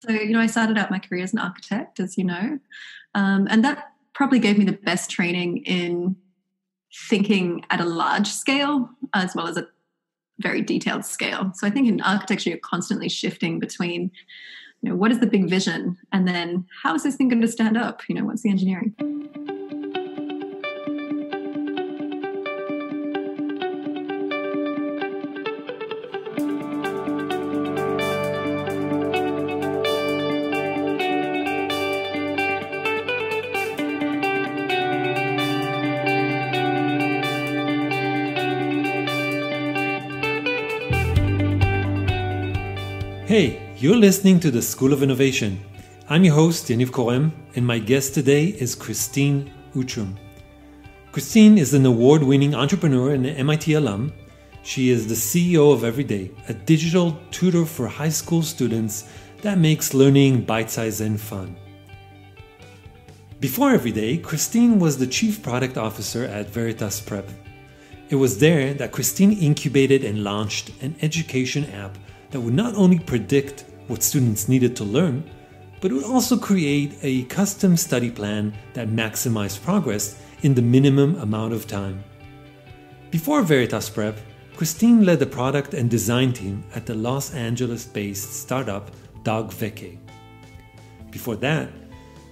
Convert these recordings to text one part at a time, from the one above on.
So, you know, I started out my career as an architect, as you know, um, and that probably gave me the best training in thinking at a large scale as well as a very detailed scale. So I think in architecture, you're constantly shifting between, you know, what is the big vision, and then how is this thing going to stand up? You know, what's the engineering? You're listening to the School of Innovation. I'm your host, Yaniv Corem, and my guest today is Christine Outram. Christine is an award winning entrepreneur and an MIT alum. She is the CEO of Everydae, a digital tutor for high school students that makes learning bite sized and fun. Before Everydae, Christine was the Chief Product Officer at Veritas Prep. It was there that Christine incubated and launched an education app that would not only predict what students needed to learn, but would also create a custom study plan that maximized progress in the minimum amount of time. Before Veritas Prep, Christine led the product and design team at the Los Angeles based startup DogVacay. Before that,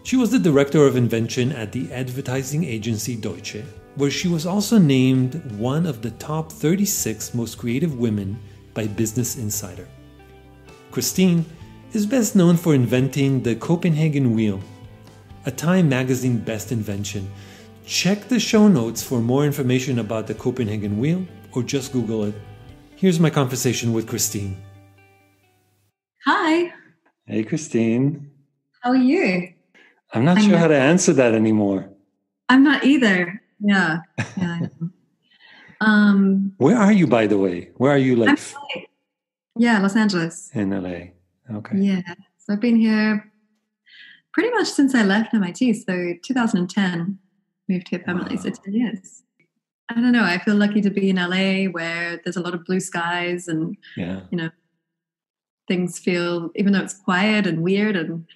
she was the director of invention at the advertising agency Deutsch, where she was also named one of the top 36 most creative women by Business Insider. Christine is best known for inventing the Copenhagen Wheel, a Time magazine best invention. Check the show notes for more information about the Copenhagen Wheel or just Google it. Here's my conversation with Christine. Hi. Hey, Christine. How are you? I'm not I'm sure not, how to answer that anymore. I'm not either. Yeah. Yeah. Um, Where are you, by the way? Where are you? Like, yeah, Los Angeles. In LA. Okay. Yeah. So I've been here pretty much since I left MIT. So 2010, moved here permanently. Wow. So 10 years. I don't know. I feel lucky to be in LA where there's a lot of blue skies and, yeah. you know, things feel, even though it's quiet and weird and,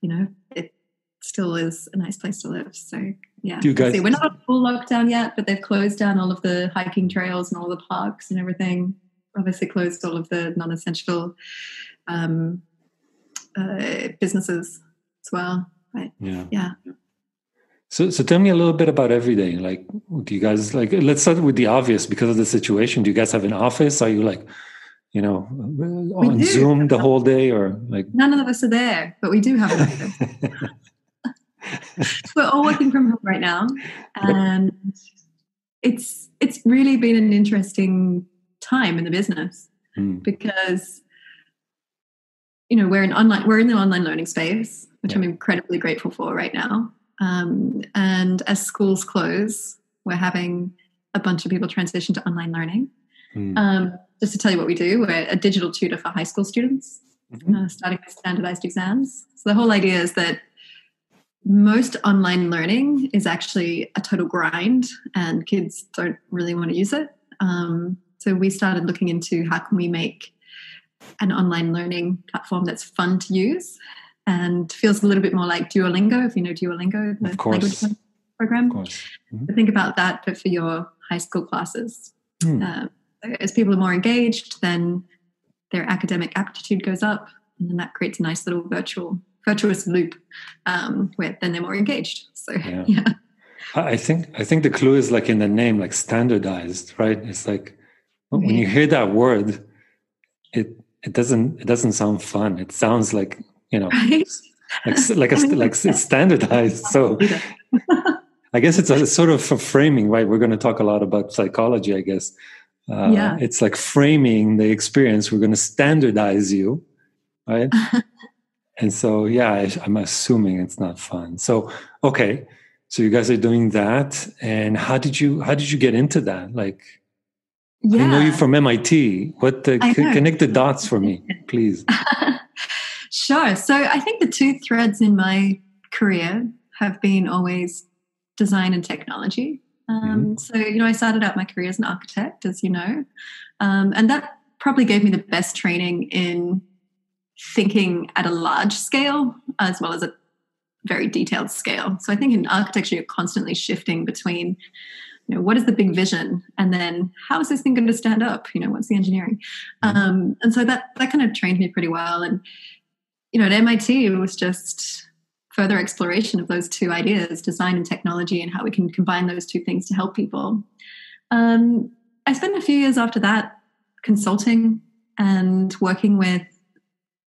you know, it still is a nice place to live. So yeah. Do you guys? See, we're not on full lockdown yet, but they've closed down all of the hiking trails and all the parks and everything. Obviously, closed all of the non-essential um, uh, businesses as well. But, yeah. Yeah. So, so tell me a little bit about Everydae. Like, do you guys like? Let's start with the obvious because of the situation. Do you guys have an office? Are you like, you know, on Zoom the whole day, or like? None of us are there, but we do have an office. we're all working from home right now, and it's it's really been an interesting time in the business mm. because you know we're in online we're in the online learning space, which yeah. I'm incredibly grateful for right now. Um, and as schools close, we're having a bunch of people transition to online learning. Mm. Um, just to tell you what we do, we're a digital tutor for high school students, mm-hmm. uh, starting with standardized exams. So the whole idea is that most online learning is actually a total grind and kids don't really want to use it. Um, so we started looking into how can we make an online learning platform that's fun to use and feels a little bit more like duolingo if you know duolingo the language program. Mm-hmm. think about that but for your high school classes. Mm. as people are more engaged then their academic aptitude goes up and then that creates a nice little virtual virtuous loop um, where then they're more engaged. So yeah. yeah. I think I think the clue is like in the name, like standardized, right? It's like when you hear that word, it it doesn't it doesn't sound fun. It sounds like you know, right? like like a, like it's standardized. So I guess it's a sort of a framing, right? We're going to talk a lot about psychology, I guess. Uh, yeah. It's like framing the experience. We're going to standardize you, right? and so yeah I, i'm assuming it's not fun. So okay. So you guys are doing that. And how did you how did you get into that? Like yeah. i know you from mit what the, connect the dots for me please. Sure. So i think the two threads in my career have been always design and technology. Um, mm-hmm. so you know i started out my career as an architect as you know. Um, and that probably gave me the best training in thinking at a large scale as well as a very detailed scale. So I think in architecture, you're constantly shifting between, you know, what is the big vision, and then how is this thing going to stand up? You know, what's the engineering? Mm-hmm. Um, and so that that kind of trained me pretty well. And you know, at MIT, it was just further exploration of those two ideas, design and technology, and how we can combine those two things to help people. Um, I spent a few years after that consulting and working with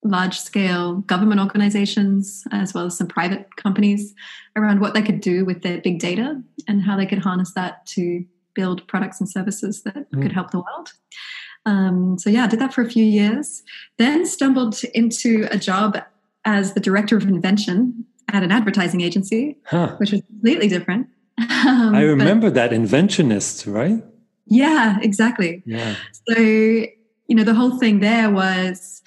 large scale government organizations as well as some private companies around what they could do with their big data and how they could harness that to build products and services that mm. could help the world. Um, so, yeah, I did that for a few years. Then stumbled into a job as the director of invention at an advertising agency, huh. which was completely different. Um, I remember but, that inventionist, right? Yeah, exactly. Yeah. So, you know, the whole thing there was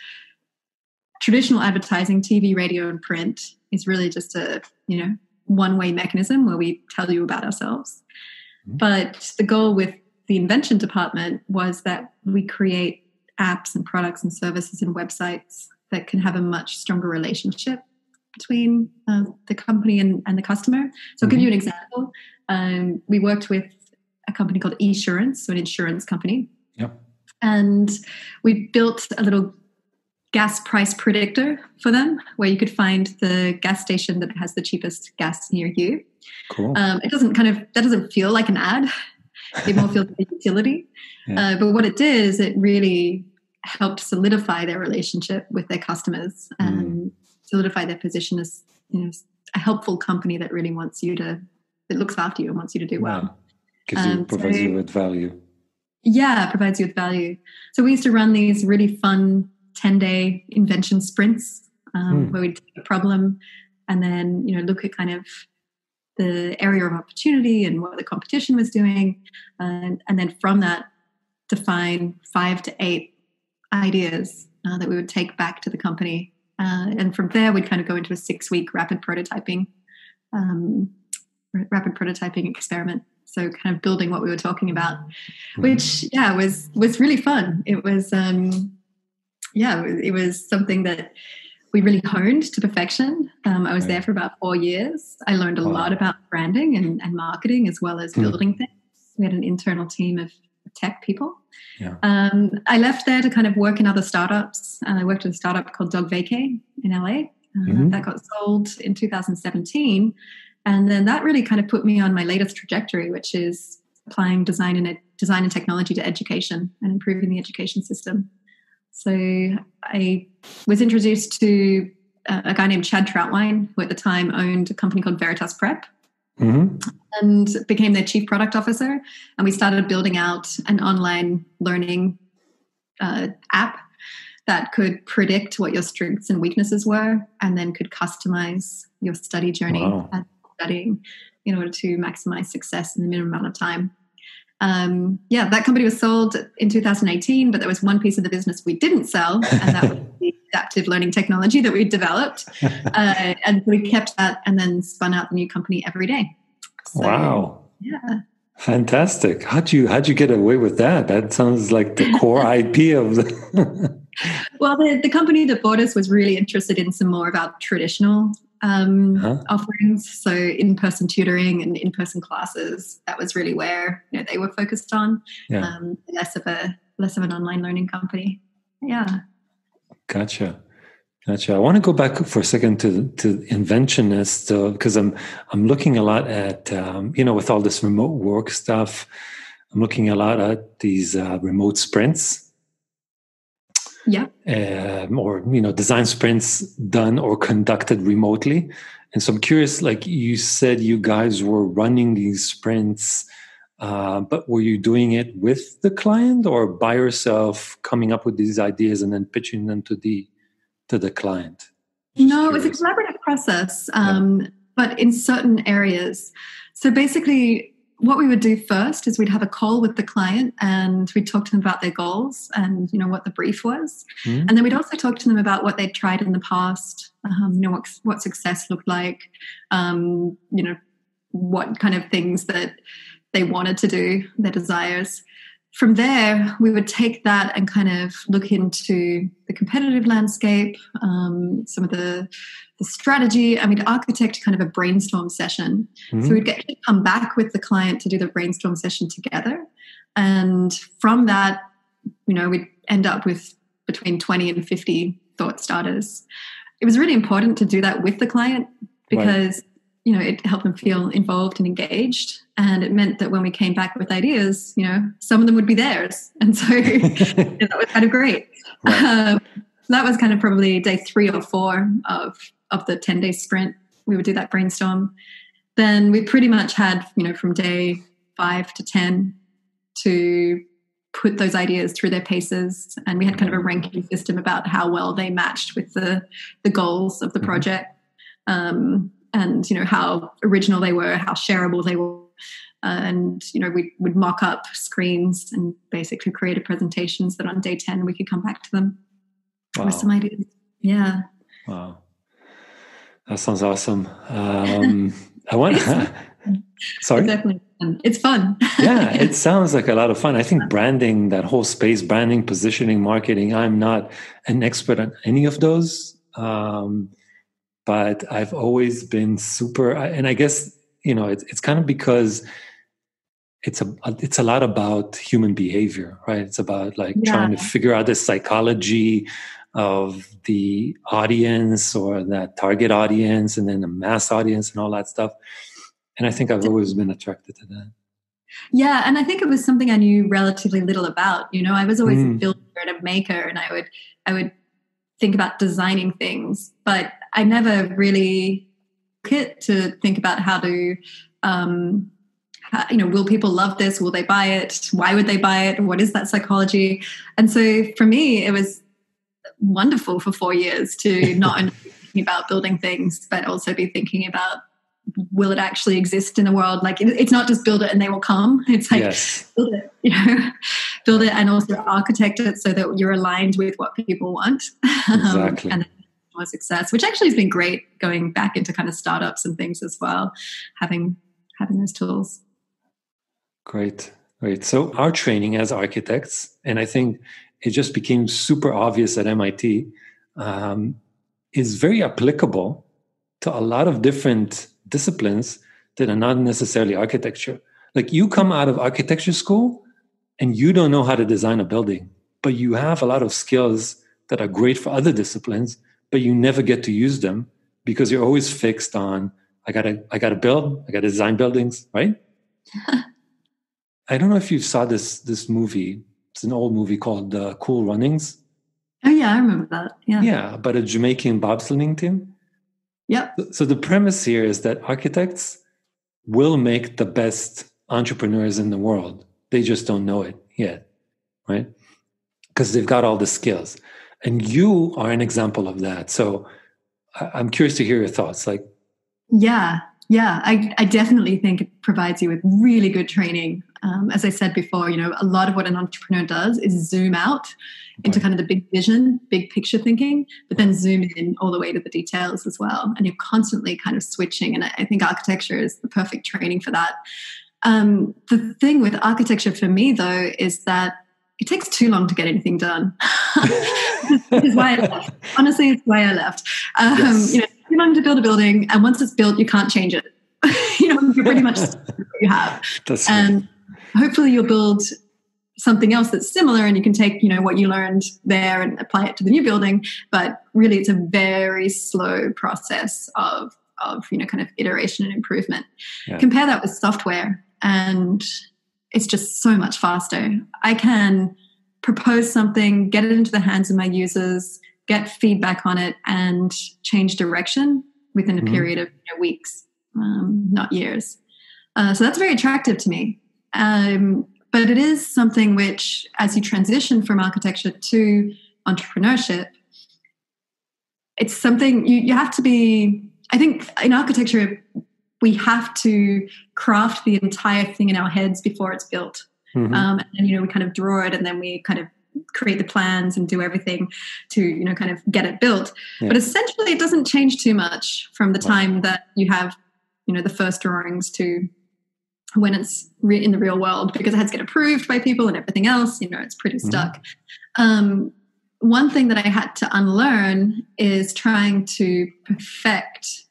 traditional advertising, TV, radio, and print is really just a, you know, one way mechanism where we tell you about ourselves. Mm-hmm. But the goal with the invention department was that we create apps and products and services and websites that can have a much stronger relationship between uh, the company and, and, the customer. So I'll give you an mm-hmm. example. Um, we worked with a company called Esurance, so an insurance company. Yep. And we built a little gas price predictor for them where you could find the gas station that has the cheapest gas near you. Cool. Um, it doesn't kind of, that doesn't feel like an ad. It more feels like a utility. Yeah. Uh, but what it did is it really helped solidify their relationship with their customers and mm. solidify their position as you know a helpful company that really wants you to that looks after you and wants you to do well. You um, provides so, you with value. Yeah, provides you with value. So we used to run these really fun 10 day invention sprints um, mm. where we'd take a problem and then you know look at kind of the area of opportunity and what the competition was doing and, and then from that define five to eight ideas uh, that we would take back to the company. Uh, and from there, we'd kind of go into a six week rapid prototyping, um, rapid prototyping experiment. So kind of building what we were talking about, mm-hmm. which yeah was was really fun. It was um, yeah it was, something that we really honed to perfection. Um, I was there for about four years. I learned a wow. lot about branding and, and, marketing as well as hmm. building mm. things. We had an internal team of tech people. Yeah. Um, I left there to kind of work in other startups. Uh, I worked in a startup called DogVacay in LA. Uh, mm-hmm. That got sold in 2017. And then that really kind of put me on my latest trajectory, which is applying design and design and technology to education and improving the education system. So I was introduced to a guy named Chad Troutwine, who at the time owned a company called Veritas Prep, mm-hmm. and became their chief product officer. And we started building out an online learning uh, app that could predict what your strengths and weaknesses were, and then could customize your study journey wow. and studying in order to maximize success in the minimum amount of time. Um, yeah, that company was sold in 2018, but there was one piece of the business we didn't sell, and that was the adaptive learning technology that we developed. Uh, and we kept that and then spun out the new company Everydae. So, wow. Yeah. Fantastic. How'd you how'd you get away with that? That sounds like the core IP of the Well, the, the company that bought us was really interested in some more about traditional um, huh? offerings. So in-person tutoring and in-person classes. That was really where you know they were focused on. Yeah. Um, less of a less of an online learning company. Yeah. Gotcha. Gotcha. I want to go back for a second to to inventionists because uh, I'm I'm looking a lot at um, you know with all this remote work stuff. I'm looking a lot at these uh, remote sprints. Yeah. Um, or you know design sprints done or conducted remotely. And so I'm curious. Like you said, you guys were running these sprints. Uh, but were you doing it with the client or by yourself, coming up with these ideas and then pitching them to the to the client? Just no, curious. it was a collaborative process, um, yeah. but in certain areas. So basically, what we would do first is we'd have a call with the client and we'd talk to them about their goals and you know what the brief was mm-hmm. and then we'd also talk to them about what they'd tried in the past um, you know what, what success looked like um, you know what kind of things that they wanted to do their desires from there, we would take that and kind of look into the competitive landscape, um, some of the, the strategy, and we'd architect kind of a brainstorm session. Mm-hmm. So we'd get to come back with the client to do the brainstorm session together. And from that, you know, we'd end up with between 20 and 50 thought starters. It was really important to do that with the client because right you know, it helped them feel involved and engaged. And it meant that when we came back with ideas, you know, some of them would be theirs. And so that was kind of great. Right. Um, that was kind of probably day three or four of, of the 10 day sprint. We would do that brainstorm. Then we pretty much had, you know, from day five to 10 to put those ideas through their paces. And we had kind of a ranking system about how well they matched with the, the goals of the mm-hmm. project. Um, and you know how original they were, how shareable they were. Uh, and you know we would mock up screens and basically create a presentations that on day 10 we could come back to them wow. with some ideas. Yeah. Wow. That sounds awesome. Um, i want sorry? It's definitely fun. it's fun. Yeah it sounds like a lot of fun. I think branding that whole space branding positioning marketing i'm not an expert on any of those. Um, but I've always been super, and I guess you know it's it's kind of because it's a it's a lot about human behavior, right? It's about like yeah. trying to figure out the psychology of the audience or that target audience, and then the mass audience and all that stuff. And I think I've always been attracted to that. Yeah, and I think it was something I knew relatively little about. You know, I was always mm. a builder and a maker, and I would I would think about designing things, but I never really get to think about how to, um, how, you know, will people love this? Will they buy it? Why would they buy it? What is that psychology? And so for me, it was wonderful for four years to not only be thinking about building things, but also be thinking about will it actually exist in the world? Like it's not just build it and they will come. It's like yes. build it, you know, build it and also architect it so that you're aligned with what people want. Exactly. um, and more success, which actually has been great going back into kind of startups and things as well, having having those tools. Great. Great. So our training as architects, and I think it just became super obvious at MIT, um, is very applicable to a lot of different disciplines that are not necessarily architecture. Like you come out of architecture school and you don't know how to design a building, but you have a lot of skills that are great for other disciplines, but you never get to use them because you're always fixed on I gotta I gotta build, I gotta design buildings, right? I don't know if you saw this this movie. It's an old movie called uh, Cool Runnings. Oh yeah, I remember that. Yeah. Yeah, about a Jamaican bobsledding team. Yep. So the premise here is that architects will make the best entrepreneurs in the world. They just don't know it yet, right? Because they've got all the skills. And you are an example of that. So I'm curious to hear your thoughts. Like, yeah, yeah, I, I definitely think it provides you with really good training. Um, as I said before, you know, a lot of what an entrepreneur does is zoom out into kind of the big vision, big picture thinking, but then zoom in all the way to the details as well. And you're constantly kind of switching. And I think architecture is the perfect training for that. Um, the thing with architecture for me, though, is that it takes too long to get anything done. this is why I left. Honestly, it's why I left. Um, yes. You know, too long to build a building, and once it's built, you can't change it. you know, you're pretty much you have. That's and hopefully, you'll build something else that's similar, and you can take you know what you learned there and apply it to the new building. But really, it's a very slow process of of you know kind of iteration and improvement. Yeah. Compare that with software, and it's just so much faster. I can propose something, get it into the hands of my users, get feedback on it, and change direction within a mm-hmm. period of you know, weeks, um, not years. Uh, so that's very attractive to me. Um, but it is something which, as you transition from architecture to entrepreneurship, it's something you, you have to be. I think in architecture, we have to craft the entire thing in our heads before it's built. Mm-hmm. Um, and you know, we kind of draw it, and then we kind of create the plans and do everything to you know kind of get it built. Yeah. But essentially, it doesn't change too much from the time that you have you know the first drawings to when it's re- in the real world because it has to get approved by people and everything else. You know, it's pretty mm-hmm. stuck. Mm-hmm. Um, one thing that I had to unlearn is trying to perfect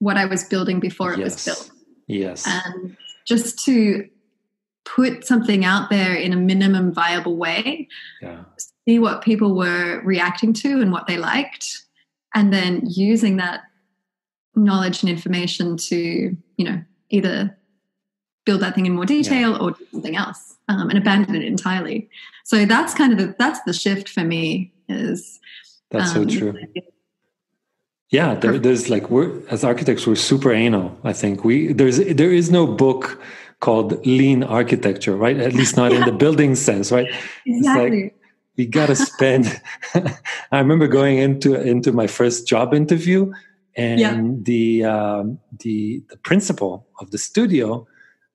what I was building before it yes. was built. Yes. And just to put something out there in a minimum viable way, yeah. see what people were reacting to and what they liked, and then using that knowledge and information to, you know, either build that thing in more detail yeah. or do something else um, and abandon it entirely. So that's kind of the that's the shift for me. Is that's um, so true. Yeah, there, there's like we're as architects we're super anal. I think we there's there is no book called lean architecture, right? At least not yeah. in the building sense, right? Exactly. Like, we gotta spend. I remember going into into my first job interview, and yeah. the um, the the principal of the studio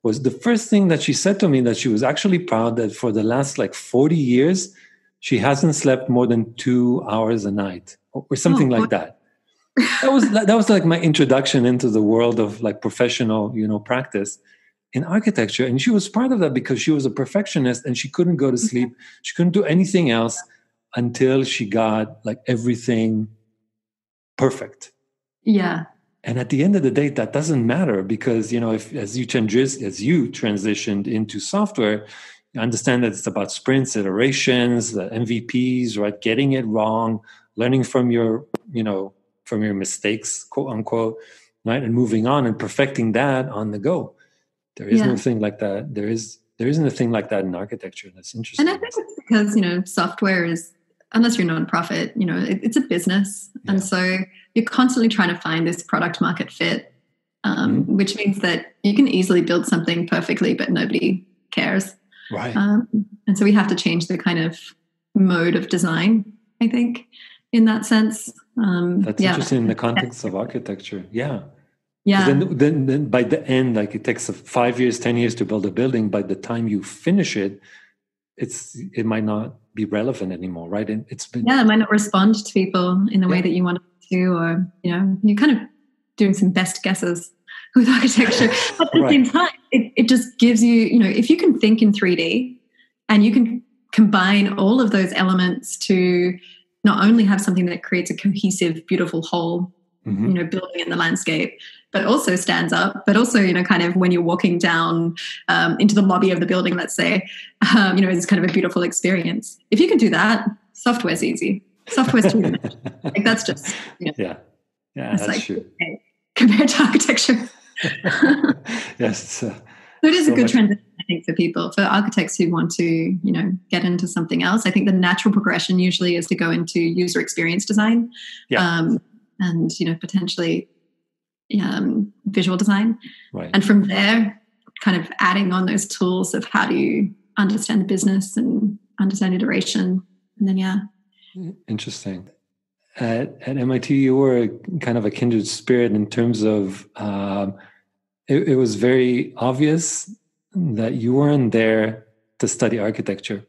was the first thing that she said to me that she was actually proud that for the last like 40 years she hasn't slept more than two hours a night or something oh, like that that was that was like my introduction into the world of like professional you know practice in architecture. And she was part of that because she was a perfectionist and she couldn't go to sleep. She couldn't do anything else until she got like everything perfect. Yeah. And at the end of the day that doesn't matter because you know if as you transi- as you transitioned into software you understand that it's about sprints iterations the mvps right getting it wrong learning from your you know from your mistakes quote unquote right and moving on and perfecting that on the go there is yeah. no thing like that there is there isn't a thing like that in architecture that's interesting and i think it's because you know software is unless you're non-profit you know it, it's a business yeah. and so you're constantly trying to find this product market fit, um, mm-hmm. which means that you can easily build something perfectly, but nobody cares. Right. Um, and so we have to change the kind of mode of design, I think, in that sense. Um, That's yeah. interesting in the context of architecture. Yeah. Yeah. Then, then, then, by the end, like it takes five years, ten years to build a building. By the time you finish it, it's it might not be relevant anymore, right? And it's been yeah, it might not respond to people in the yeah. way that you want to, or you know, you're kind of doing some best guesses with architecture. But at the right. same time, it, it just gives you, you know, if you can think in 3D and you can combine all of those elements to not only have something that creates a cohesive, beautiful whole, mm-hmm. you know, building in the landscape, but also stands up, but also, you know, kind of when you're walking down um, into the lobby of the building, let's say, um, you know, it's kind of a beautiful experience. If you can do that, software's easy. Software's too like that's just you know, yeah, yeah, that's like, true. Okay, compared to architecture. yes. Uh, so it is so a good much. transition, I think, for people, for architects who want to, you know, get into something else. I think the natural progression usually is to go into user experience design, yeah. um, and you know, potentially um, visual design. Right. And from there, kind of adding on those tools of how do you understand the business and understand iteration. And then, yeah. Interesting. At, at MIT, you were kind of a kindred spirit in terms of um, it, it was very obvious that you weren't there to study architecture.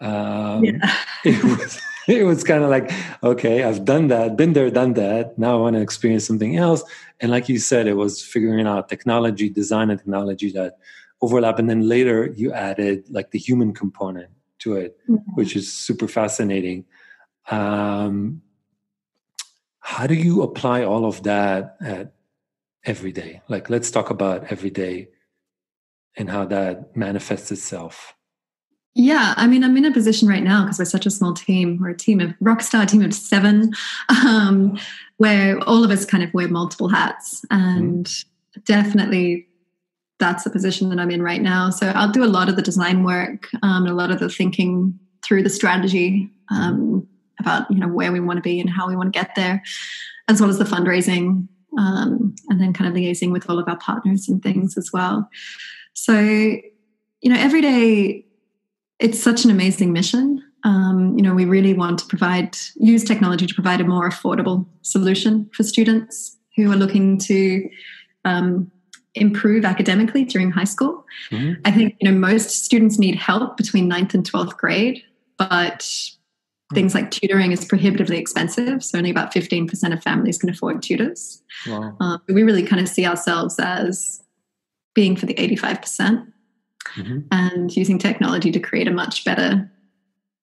Um, yeah. it was it was kind of like, okay, I've done that, been there, done that. Now I want to experience something else. And like you said, it was figuring out technology, design and technology that overlap. And then later you added like the human component to it, mm-hmm. which is super fascinating. Um, how do you apply all of that at Everydae? Like, let's talk about Everydae and how that manifests itself. Yeah, I mean, I'm in a position right now because we're such a small team. We're a team of rockstar team of seven, um, where all of us kind of wear multiple hats, and mm. definitely that's the position that I'm in right now. So I'll do a lot of the design work, um, a lot of the thinking through the strategy um, about you know where we want to be and how we want to get there, as well as the fundraising, um, and then kind of liaising with all of our partners and things as well. So you know, Everydae it's such an amazing mission. Um, you know, we really want to provide use technology to provide a more affordable solution for students who are looking to um, improve academically during high school. Mm-hmm. I think you know most students need help between 9th and twelfth grade, but. Things like tutoring is prohibitively expensive. So only about fifteen percent of families can afford tutors. Wow. Uh, we really kind of see ourselves as being for the 85% mm-hmm. and using technology to create a much better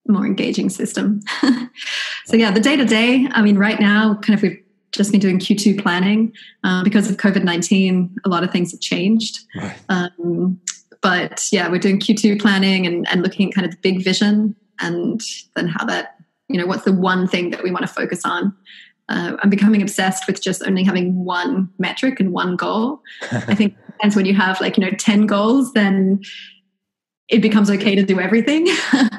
more engaging system so yeah the day to day i mean right now kind of we've just been doing q2 planning uh, because of covid-19 a lot of things have changed right. um, but yeah we're doing q2 planning and, and looking at kind of the big vision and then how that you know what's the one thing that we want to focus on? Uh, i'm becoming obsessed with just only having one metric and one goal. I think sometimes when you have like you know 10 goals then it becomes okay to do everything.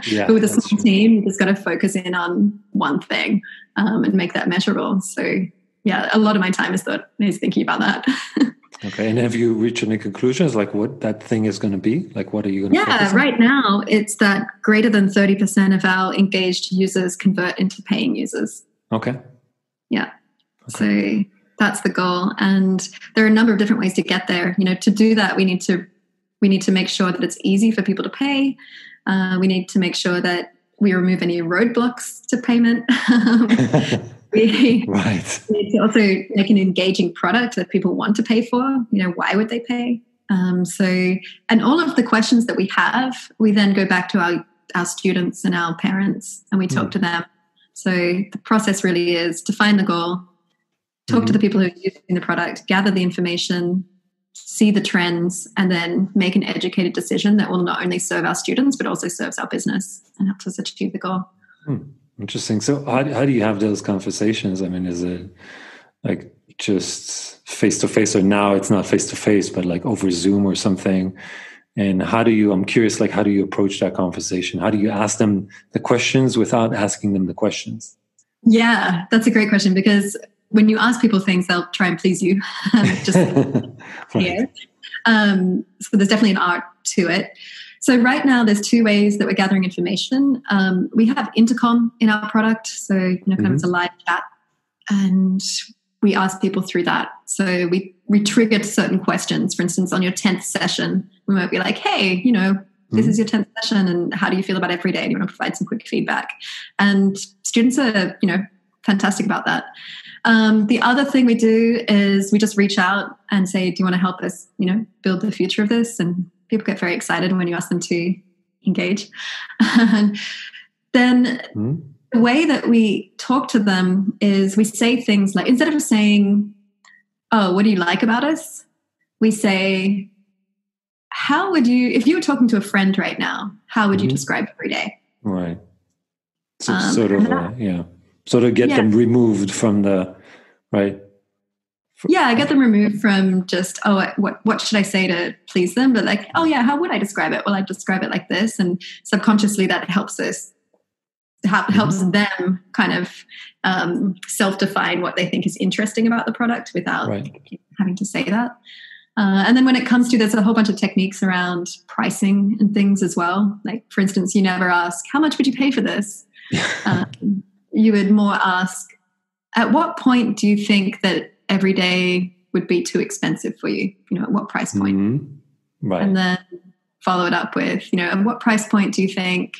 Yeah, but with a small true. team you just got to focus in on one thing um, and make that measurable. So yeah a lot of my time is, thought, is thinking about that okay and have you reached any conclusions like what that thing is going to be? Like what are you going to yeah right now it's that greater than 30% of our engaged users convert into paying users. Okay. Yeah. Okay. so that's the goal and there are a number of different ways to get there. You know to do that we need to we need to make sure that it's easy for people to pay. Uh, we need to make sure that we remove any roadblocks to payment we right. need to also make an engaging product that people want to pay for you know why would they pay um, so and all of the questions that we have we then go back to our our students and our parents and we talk mm. to them so the process really is define the goal talk mm-hmm. to the people who are using the product, gather the information, see the trends, and then make an educated decision that will not only serve our students but also serves our business and helps us achieve the goal. Hmm. Interesting. So, how, how do you have those conversations? I mean, is it like just face to face, or now it's not face to face, but like over Zoom or something? And how do you, I'm curious, like, how do you approach that conversation? How do you ask them the questions without asking them the questions? Yeah, that's a great question because when you ask people things, they'll try and please you. Just right. Um, so there's definitely an art to it. So right now, there's two ways that we're gathering information. Um, we have intercom in our product, so you know, kind mm-hmm. of it's a live chat, and we ask people through that. So we we triggered certain questions. For instance, on your tenth session, we might be like, "Hey, you know, this mm-hmm. is your 10th session and how do you feel about Everydae Do you want to provide some quick feedback and students are you know fantastic about that um, the other thing we do is we just reach out and say, "Do you want to help us? You know, build the future of this?" And people get very excited when you ask them to engage. and then mm. the way that we talk to them is we say things like instead of saying, "Oh, what do you like about us?" we say, "How would you, if you were talking to a friend right now, how would mm-hmm. you describe Everydae?" Right. So, um, sort of, uh, yeah Sort of get yeah. them removed from the right yeah i get them removed from just oh what what should i say to please them? But like oh yeah how would i describe it? Well i describe it like this. And subconsciously that helps us helps mm-hmm. them kind of um, self-define what they think is interesting about the product without right. having to say that. Uh, and then when it comes to there's a whole bunch of techniques around pricing and things as well. Like for instance you never ask how much would you pay for this? Um, you would more ask, at what point do you think that Everydae would be too expensive for you? You know, at what price point? Mm-hmm. Right. And then follow it up with, you know, at what price point do you think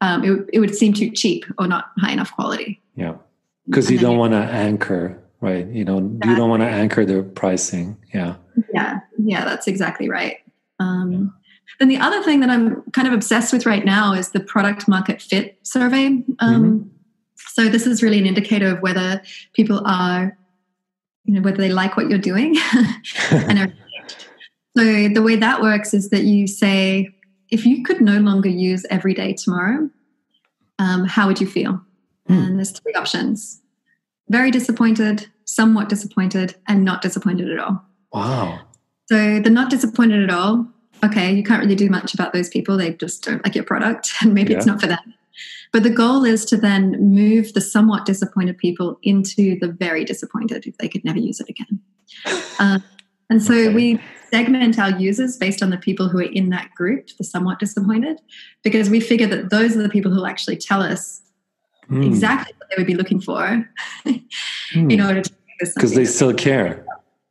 um, it, it would seem too cheap or not high enough quality? Yeah. Because you don't want to anchor, right? You know, exactly. you don't want to anchor the pricing. Yeah. Yeah. Yeah. That's exactly right. Um, yeah. Then the other thing that I'm kind of obsessed with right now is the product market fit survey. Um, mm-hmm. So this is really an indicator of whether people are, you know, whether they like what you're doing and So the way that works is that you say, if you could no longer use Everydae tomorrow, um, how would you feel? Mm. And there's three options: very disappointed, somewhat disappointed, and not disappointed at all. Wow. So the not disappointed at all. Okay, you can't really do much about those people. They just don't like your product, and maybe yeah. it's not for them. But the goal is to then move the somewhat disappointed people into the very disappointed if they could never use it again. Uh, and so okay. we segment our users based on the people who are in that group, the somewhat disappointed, because we figure that those are the people who will actually tell us mm. exactly what they would be looking for mm. in order to because they still care.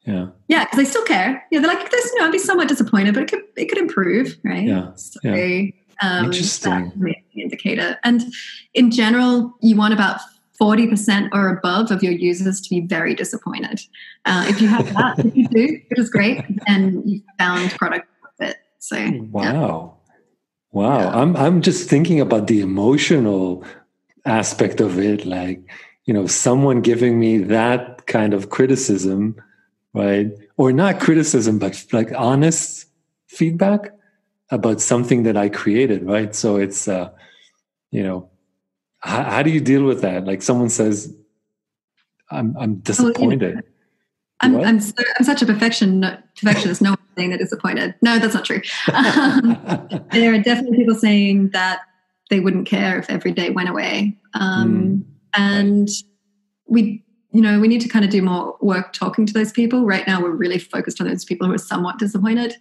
Yeah. Yeah, because they still care. Yeah, they're like, this, you know, I'd be somewhat disappointed, but it could it could improve, right? Yeah. So yeah. Um, Interesting. indicator. And in general, you want about 40% or above of your users to be very disappointed. Uh, if you have that, if you do, it is great, and you found product fit. So wow, yeah. wow. Yeah. I'm I'm just thinking about the emotional aspect of it, like you know, someone giving me that kind of criticism, right? Or not criticism, but like honest feedback about something that I created, right? So it's uh, you know how, how, do you deal with that? Like someone says, "I'm I'm disappointed." I'm I'm, so, I'm, such a perfection perfectionist. No one saying they're disappointed. No, that's not true. Um, there are definitely people saying that they wouldn't care if Everydae went away, um, mm, and right. we you know, we need to kind of do more work talking to those people. Right now, we're really focused on those people who are somewhat disappointed.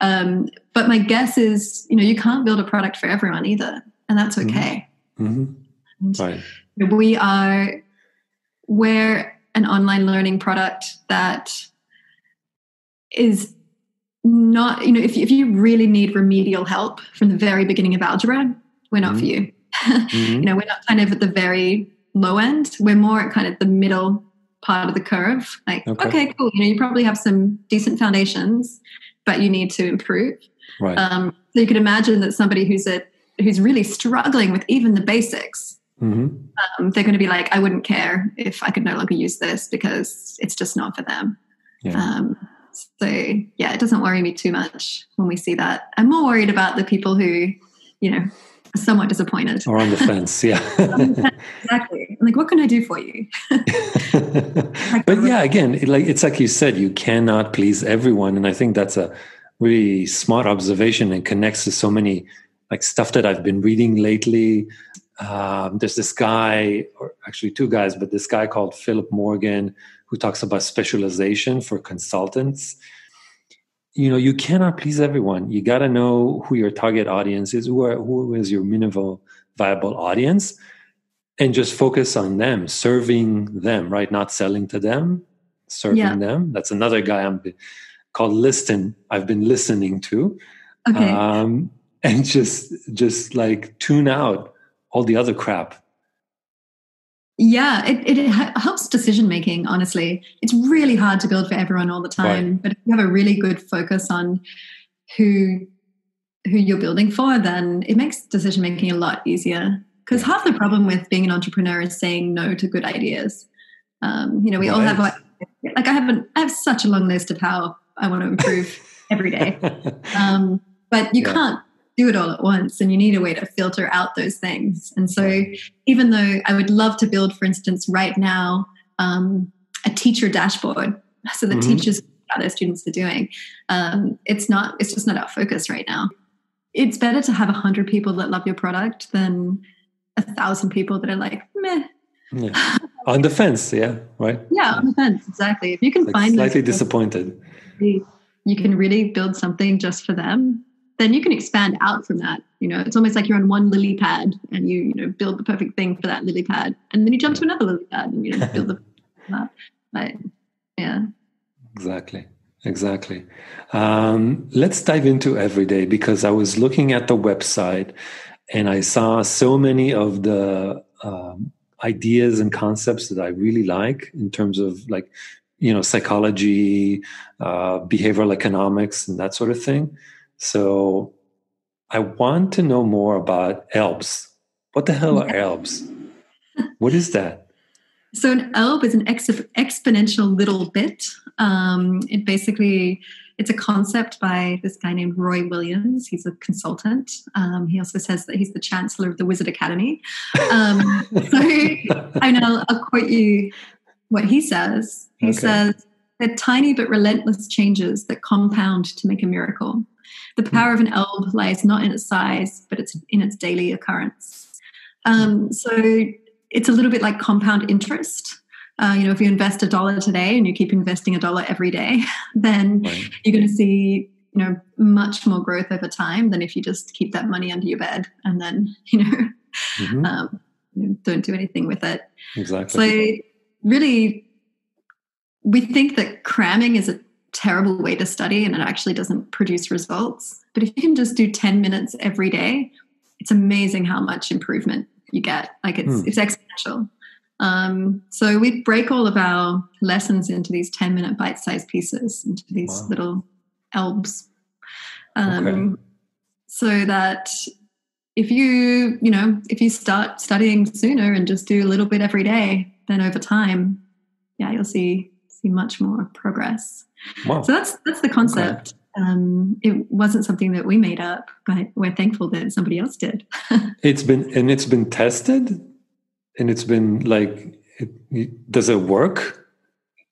Um, but my guess is, you know, you can't build a product for everyone either, and that's mm-hmm. okay. Mm-hmm. Right. We are we're an online learning product that is not, you know, if, if you really need remedial help from the very beginning of algebra, we're not mm-hmm. for you. Mm-hmm. you know, we're not kind of at the very low end. We're more at kind of the middle part of the curve. Like, okay, okay cool. You know, you probably have some decent foundations, but you need to improve. Right. Um, so you could imagine that somebody who's at who's really struggling with even the basics Mm-hmm. Um, they're going to be like, I wouldn't care if I could no longer use this because it's just not for them. Yeah. Um, so yeah, it doesn't worry me too much when we see that. I'm more worried about the people who, you know, somewhat disappointed or on the fence. Yeah, exactly. I'm like, what can I do for you? but yeah, again, like it's like you said, you cannot please everyone, and I think that's a really smart observation and connects to so many like stuff that I've been reading lately um, there's this guy, or actually two guys, but this guy called Philip Morgan who talks about specialization for consultants. You know, you cannot please everyone. You got to know who your target audience is, who, are, who is your minimal viable audience, and just focus on them, serving them, right? Not selling to them, serving yeah. them. That's another guy I'm called Liston. I've been listening to, okay. um, and just just like tune out all the other crap yeah it, it helps decision making honestly it's really hard to build for everyone all the time right. but if you have a really good focus on who who you're building for then it makes decision making a lot easier because half the problem with being an entrepreneur is saying no to good ideas um, you know we right. all have like, i have a, i have such a long list of how i want to improve Everydae um, but you yeah. can't do it all at once and you need a way to filter out those things. And so even though i would love to build for instance right now um, a teacher dashboard so the mm-hmm. teachers how their students are doing um, it's not it's just not our focus right now. It's better to have a hundred people that love your product than a thousand people that are like meh. Yeah. on the fence yeah right? Yeah on the fence exactly. If you can like find slightly disappointed. you can really build something just for them then you can expand out from that. You know, it's almost like you're on one lily pad and you, you know, build the perfect thing for that lily pad. And then you jump to another lily pad and, you know, build the, that. Yeah. Exactly. Exactly. Um, let's dive into Everydae because I was looking at the website and I saw so many of the um, ideas and concepts that I really like in terms of like, you know, psychology, uh, behavioral economics, and that sort of thing. So I want to know more about ELBs. What the hell are ELBs? what is that? So an ELB is an ex- exponential little bit. Um, it basically it's a concept by this guy named Roy Williams. He's a consultant. Um, he also says that he's the chancellor of the Wizard Academy. Um, so I know I'll quote you what he says. He okay. says, "They're tiny but relentless changes that compound to make a miracle." The hmm. power of an ELB lies not in its size, but it's in its daily occurrence. Um, so it's a little bit like compound interest. Uh, you know, if you invest a dollar today and you keep investing a dollar every day, then right. you're going to see you know much more growth over time than if you just keep that money under your bed and then you know mm-hmm. um, don't do anything with it. Exactly. So really, we think that cramming is a terrible way to study and it actually doesn't produce results. But if you can just do 10 minutes every day, it's amazing how much improvement you get. Like it's hmm. it's exponential. Um, so we break all of our lessons into these 10 minute bite sized pieces, into these wow. little elbs. Um, okay. So that if you, you know, if you start studying sooner and just do a little bit every day, then over time, yeah, you'll see see much more progress. Wow. So that's that's the concept. Okay. Um, it wasn't something that we made up, but we're thankful that somebody else did. it's been and it's been tested, and it's been like, it, does it work?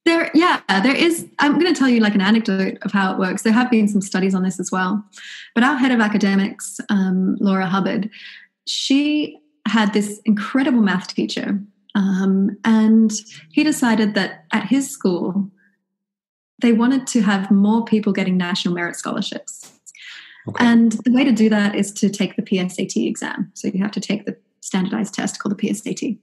There, yeah, there is. I'm going to tell you like an anecdote of how it works. There have been some studies on this as well, but our head of academics, um, Laura Hubbard, she had this incredible math teacher um, and he decided that at his school, they wanted to have more people getting national merit scholarships. Okay. And the way to do that is to take the PSAT exam. So you have to take the standardized test called the PSAT.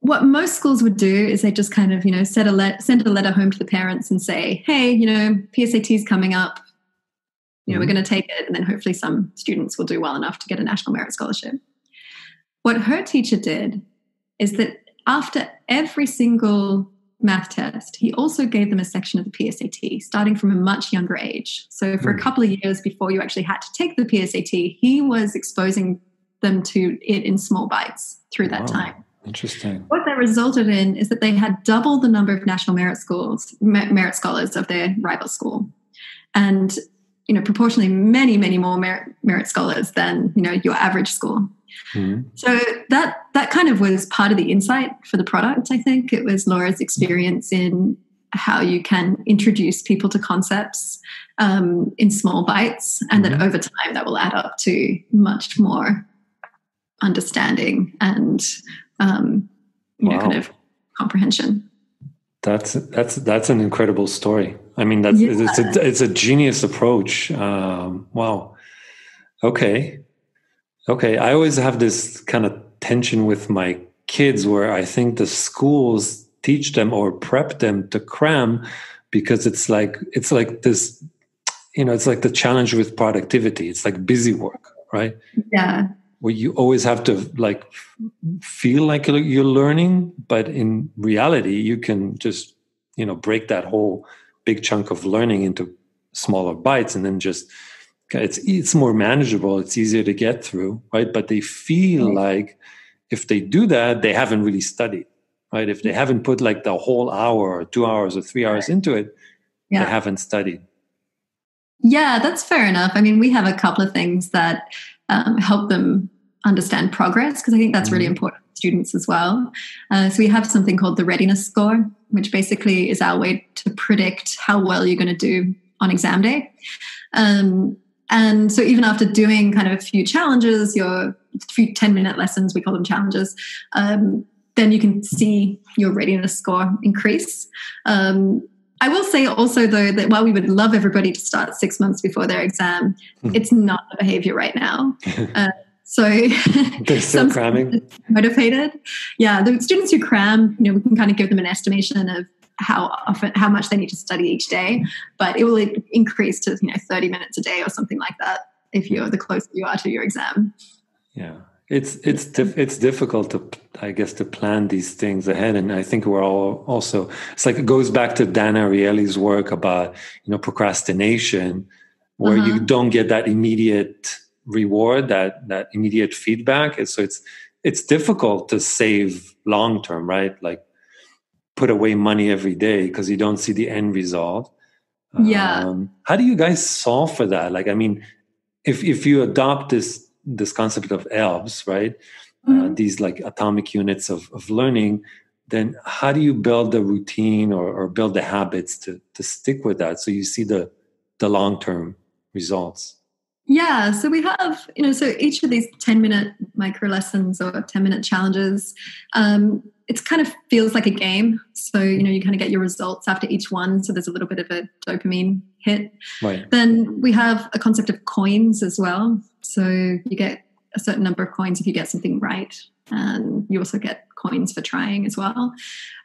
What most schools would do is they just kind of, you know, send a, le- send a letter home to the parents and say, hey, you know, PSAT is coming up. You know, mm-hmm. we're going to take it. And then hopefully some students will do well enough to get a national merit scholarship. What her teacher did is that after every single math test, he also gave them a section of the PSAT, starting from a much younger age. So, for mm. a hmm. couple of years before you actually had to take the PSAT, he was exposing them to it in small bites through that wow. time. Interesting. What that resulted in is that they had double the number of national merit schools, merit scholars of their rival school, and you know proportionally many, many more merit, merit scholars than you know your average school. Mm-hmm. So that that kind of was part of the insight for the product. I think it was Laura's experience in how you can introduce people to concepts um, in small bites, and mm-hmm. that over time that will add up to much more understanding and um, you wow. know kind of comprehension. That's that's that's an incredible story. I mean, that's yeah. it's a it's a genius approach. Um, wow. Okay. Okay, I always have this kind of tension with my kids where I think the schools teach them or prep them to cram because it's like it's like this you know it's like the challenge with productivity. It's like busy work right? Yeah. Where you always have to like feel like you're learning but in reality you can just you know break that whole big chunk of learning into smaller bites and then just it's it's more manageable. It's easier to get through right? But they feel right. like if they do that they haven't really studied right? If they haven't put like the whole hour or two hours or three hours into it yeah. they haven't studied. Yeah that's fair enough. I mean we have a couple of things that um, help them understand progress because i think that's mm-hmm. really important for students as well. Uh, so we have something called the readiness score which basically is our way to predict how well you're going to do on exam day. Um, and so even after doing kind of a few challenges, your few 10 minute lessons, we call them challenges, um, then you can see your readiness score increase. Um, I will say also though that while we would love everybody to start six months before their exam, mm. it's not the behavior right now. Uh, so they're still cramming. Motivated, yeah. The students who cram, you know, we can kind of give them an estimation of how often how much they need to study each day but it will increase to you know 30 minutes a day or something like that if you're the closer you are to your exam. Yeah. It's it's dif- it's difficult to i guess to plan these things ahead. And i think we're all also it's like it goes back to dan ariely's work about you know procrastination where uh-huh. you don't get that immediate reward that that immediate feedback. And so it's it's difficult to save long term right? Like put away money every day because you don't see the end result. Yeah. Um, how do you guys solve for that? Like, I mean, if if you adopt this this concept of ELBs, right? Uh, mm-hmm. Uh, these like atomic units of, of learning, then how do you build the routine or, or build the habits to to stick with that so you see the the long term results? Yeah, so we have, you know, so each of these 10 minute micro lessons or 10 minute challenges, um, it kind of feels like a game. So, you know, you kind of get your results after each one. So there's a little bit of a dopamine hit. Right. Then we have a concept of coins as well. So you get a certain number of coins if you get something right. And you also get coins for trying as well,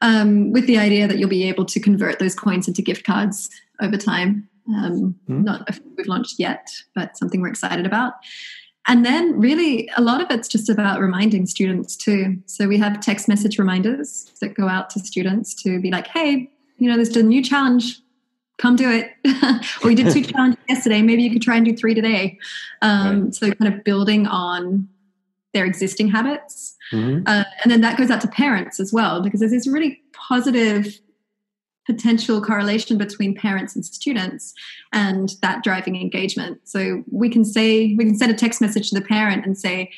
um, with the idea that you'll be able to convert those coins into gift cards over time. Um, mm. Not we've launched yet, but something we're excited about. And then really a lot of it's just about reminding students too. So we have text message reminders that go out to students to be like, hey, you know, there's a new challenge. Come do it. or we did two challenges yesterday. Maybe you could try and do three today. Um, right. So kind of building on their existing habits. Mm-hmm. Uh, and then that goes out to parents as well, because there's this really positive potential correlation between parents and students and that driving engagement. So we can say, we can send a text message to the parent and say,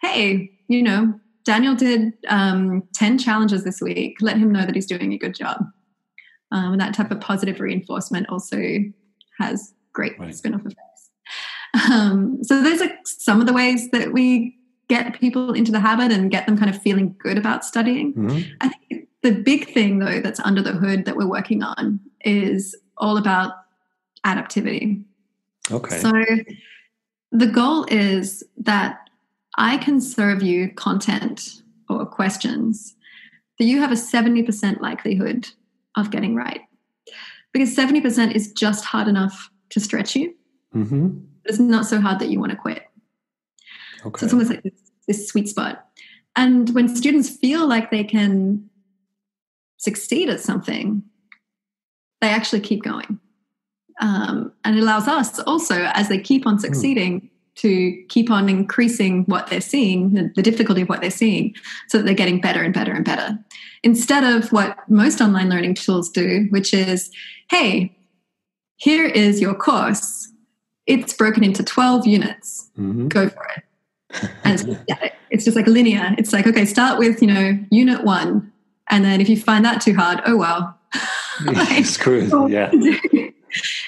hey, you know, Daniel did um, 10 challenges this week. Let him know that he's doing a good job. Um, and that type of positive reinforcement also has great right. spin off effects. Um, so those are some of the ways that we get people into the habit and get them kind of feeling good about studying. Mm-hmm. I think the big thing, though, that's under the hood that we're working on is all about adaptivity. Okay. So the goal is that I can serve you content or questions that you have a 70% likelihood of getting right. Because 70% is just hard enough to stretch you. Mm-hmm. It's not so hard that you want to quit. Okay. So it's almost like this, this sweet spot. And when students feel like they can succeed at something, they actually keep going. Um, and it allows us also, as they keep on hmm. succeeding, mm. to keep on increasing what they're seeing, the, the, difficulty of what they're seeing, so that they're getting better and better and better. Instead of what most online learning tools do, which is, hey, here is your course. It's broken into 12 units. Mm-hmm. Go for it. and it's, it's just like linear. It's like, okay, start with, you know, unit one, and then if you find that too hard, oh well. like, Screwed. Yeah.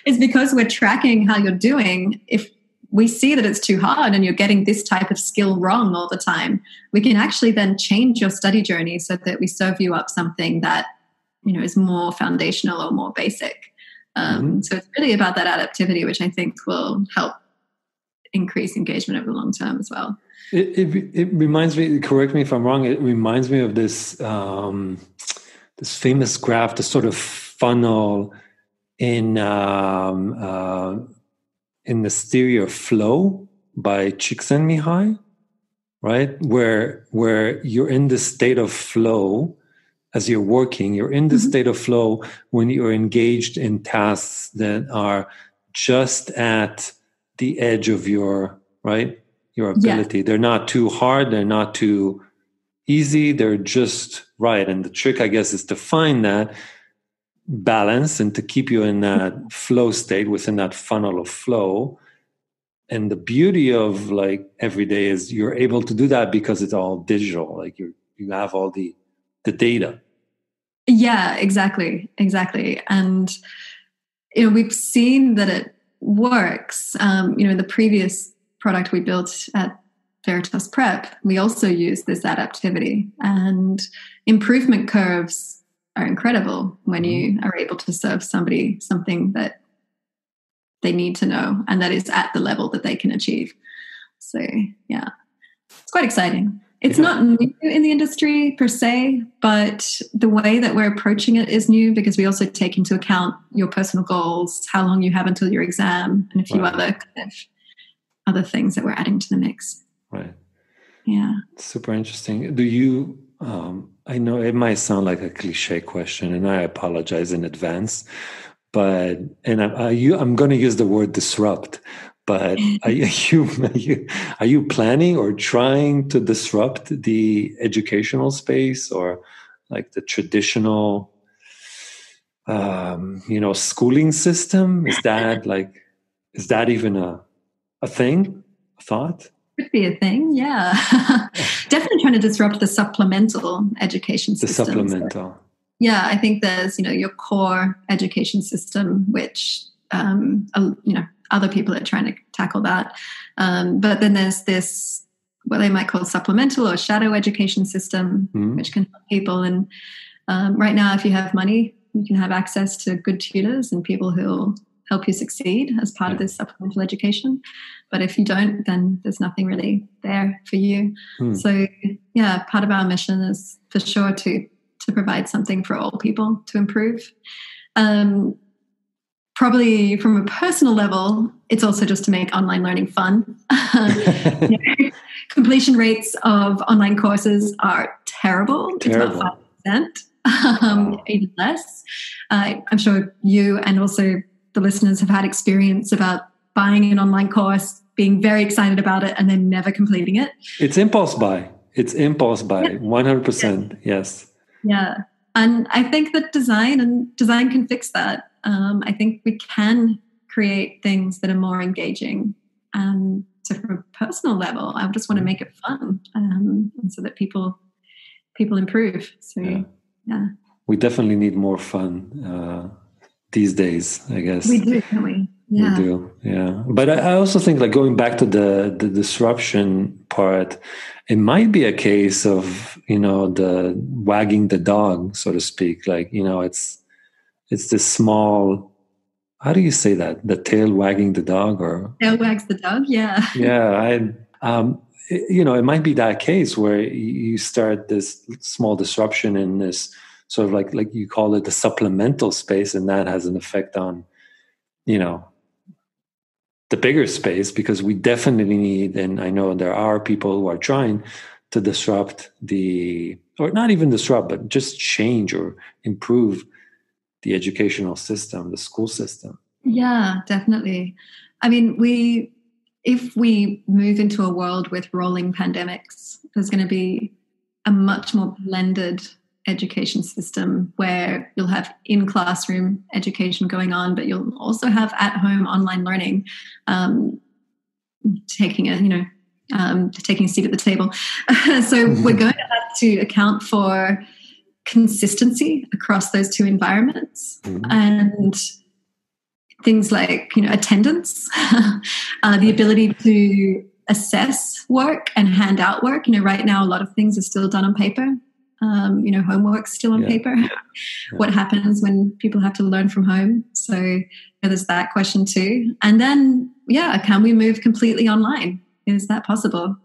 it's because we're tracking how you're doing. If we see that it's too hard and you're getting this type of skill wrong all the time, we can actually then change your study journey so that we serve you up something that you know is more foundational or more basic. Um, mm-hmm. So it's really about that adaptivity, which I think will help increase engagement over the long term as well. It, it, it reminds me. Correct me if I'm wrong. It reminds me of this um, this famous graph, the sort of funnel in um, uh, in the theory of flow by Csikszentmihalyi, right? Where where you're in the state of flow as you're working. You're in the mm-hmm. state of flow when you're engaged in tasks that are just at the edge of your right your ability. Yeah. They're not too hard, they're not too easy, they're just right. And the trick, I guess, is to find that balance and to keep you in that flow state within that funnel of flow. And the beauty of like Everydae is you're able to do that because it's all digital. Like you you have all the the data. Yeah, exactly. Exactly. And you know, we've seen that it works. Um, you know, in the previous product we built at Veritas Prep, we also use this adaptivity and improvement curves are incredible when you mm-hmm. are able to serve somebody something that they need to know and that is at the level that they can achieve. So, yeah, it's quite exciting. It's yeah. not new in the industry per se, but the way that we're approaching it is new because we also take into account your personal goals, how long you have until your exam, and a few other kind of other things that we're adding to the mix. Right. Yeah. Super interesting. Do you? Um, I know it might sound like a cliche question, and I apologize in advance. But and I, I, I'm going to use the word disrupt. But are you, are you are you planning or trying to disrupt the educational space or like the traditional um, you know schooling system? Is that like is that even a a thing, a thought? Could be a thing, yeah. Definitely trying to disrupt the supplemental education system. The supplemental. yeah, I think there's you know your core education system, which um, you know other people are trying to tackle that, um, but then there's this what they might call supplemental or shadow education system, mm-hmm. which can help people. And um, right now, if you have money, you can have access to good tutors and people who'll help you succeed as part yeah. of this supplemental education. But if you don't, then there's nothing really there for you. Hmm. So yeah, part of our mission is for sure to to provide something for all people to improve. Um, probably from a personal level, it's also just to make online learning fun. you know, completion rates of online courses are terrible. terrible. It's about 5%, um, wow. even less. Uh, I'm sure you and also the listeners have had experience about buying an online course, being very excited about it, and then never completing it. It's impulse buy. It's impulse buy, yeah. 100%. Yes. Yeah. And I think that design and design can fix that. Um, I think we can create things that are more engaging. And so from a personal level, I just want to make it fun, um, so that people people improve. So yeah. yeah. we definitely need more fun uh, these days. I guess we do, we? Yeah. We do, yeah. But I also think, like going back to the the disruption part, it might be a case of you know the wagging the dog, so to speak. Like you know, it's it's this small. How do you say that? The tail wagging the dog, or tail wags the dog? Yeah. Yeah, I. Um, it, you know, it might be that case where you start this small disruption in this sort of like like you call it the supplemental space, and that has an effect on, you know, the bigger space because we definitely need, and I know there are people who are trying to disrupt the, or not even disrupt, but just change or improve the educational system, the school system. Yeah, definitely. I mean, we, if we move into a world with rolling pandemics, there's going to be a much more blended education system where you'll have in classroom education going on, but you'll also have at home online learning, um, taking a you know um, taking a seat at the table. so mm-hmm. we're going to have to account for consistency across those two environments mm-hmm. and things like you know attendance, uh, the ability to assess work and hand out work. You know, right now a lot of things are still done on paper um, you know, homework still on yeah. paper. Yeah. What happens when people have to learn from home? So there's that question too. And then, yeah, can we move completely online? Is that possible?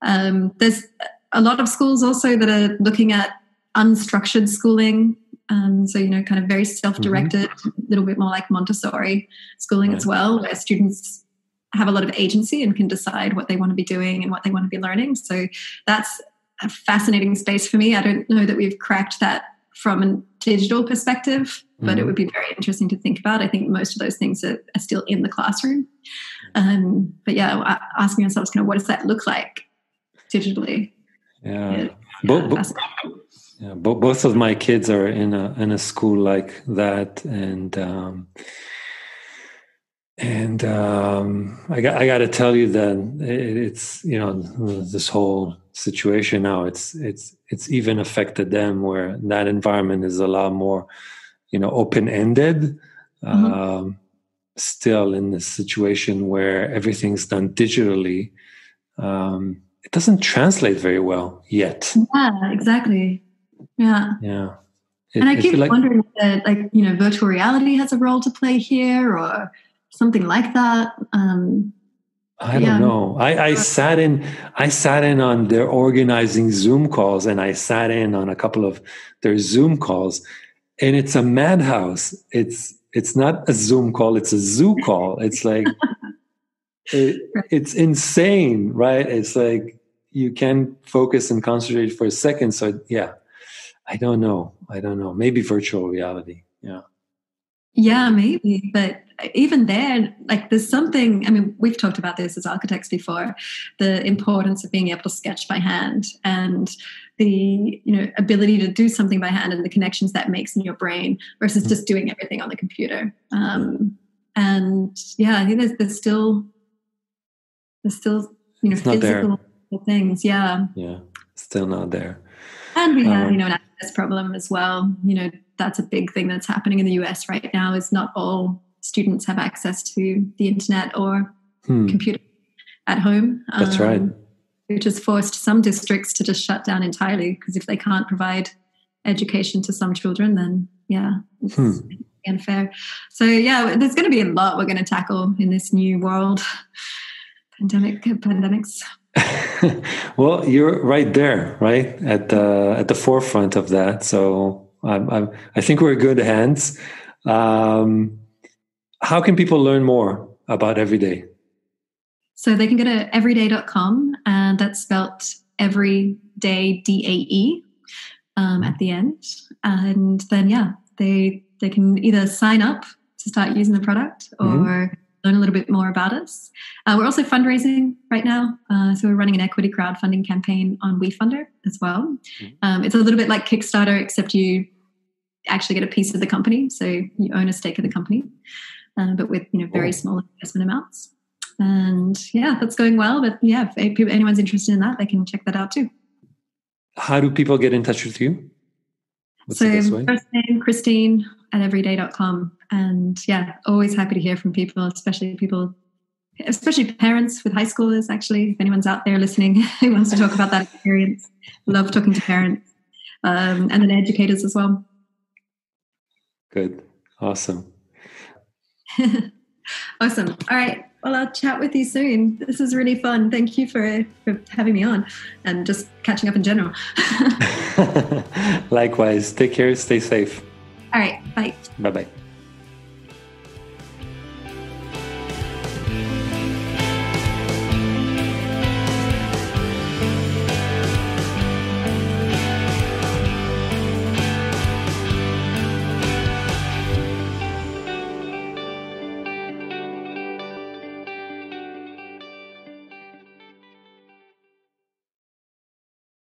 Um, there's a lot of schools also that are looking at unstructured schooling. Um, so, you know, kind of very self directed, mm-hmm. a little bit more like Montessori schooling right. as well, where students have a lot of agency and can decide what they want to be doing and what they want to be learning. So that's a fascinating space for me. I don't know that we've cracked that from a digital perspective, but mm-hmm. it would be very interesting to think about. I think most of those things are, are still in the classroom. Um, but yeah, asking ourselves, kind of, what does that look like digitally? Yeah, yeah, bo- bo- yeah bo- both of my kids are in a in a school like that, and um, and um, I got I got to tell you that it's you know this whole situation now it's it's it's even affected them where that environment is a lot more you know open ended mm-hmm. um, still in this situation where everything's done digitally um, it doesn't translate very well yet. Yeah exactly. Yeah. Yeah. It, and i keep like, wondering that like you know virtual reality has a role to play here or something like that um, I don't know. I, I sat in I sat in on their organizing Zoom calls and I sat in on a couple of their Zoom calls and it's a madhouse. It's it's not a Zoom call, it's a zoo call. It's like it, it's insane, right? It's like you can focus and concentrate for a second. So yeah, I don't know. I don't know. Maybe virtual reality. Yeah. Yeah, maybe. But even there, like there's something, I mean, we've talked about this as architects before, the importance of being able to sketch by hand and the, you know, ability to do something by hand and the connections that makes in your brain versus mm-hmm. just doing everything on the computer. Um, and yeah, I think there's, there's still, there's still, you know, physical things. Yeah. Yeah. Still not there. And we have, um, you know, an access problem as well. You know, that's a big thing that's happening in the US right now is not all students have access to the internet or hmm. computer at home. That's um, right. Which has forced some districts to just shut down entirely because if they can't provide education to some children, then yeah, it's hmm. unfair. So yeah, there's going to be a lot we're going to tackle in this new world. Pandemic, pandemics. well, you're right there, right at the at the forefront of that. So I'm, I'm, i think we're good hands. Um, How can people learn more about Everydae? So they can go to everydae.com, and that's spelt everyday D A E um, at the end. And then, yeah, they they can either sign up to start using the product or mm-hmm. learn a little bit more about us. Uh, we're also fundraising right now. Uh, so we're running an equity crowdfunding campaign on WeFunder as well. Mm-hmm. Um, it's a little bit like Kickstarter, except you actually get a piece of the company. So you own a stake of the company, uh, but with you know very oh. small investment amounts. And yeah, that's going well. But yeah, if anyone's interested in that, they can check that out too. How do people get in touch with you? What's so first name Christine at everydae.com. And yeah, always happy to hear from people, especially people, especially parents with high schoolers, actually. If anyone's out there listening who wants to talk about that experience, love talking to parents um, and then educators as well. Good. Awesome. awesome. All right. Well, I'll chat with you soon. This is really fun. Thank you for, for having me on and just catching up in general. Likewise. Take care. Stay safe. All right. Bye. Bye bye.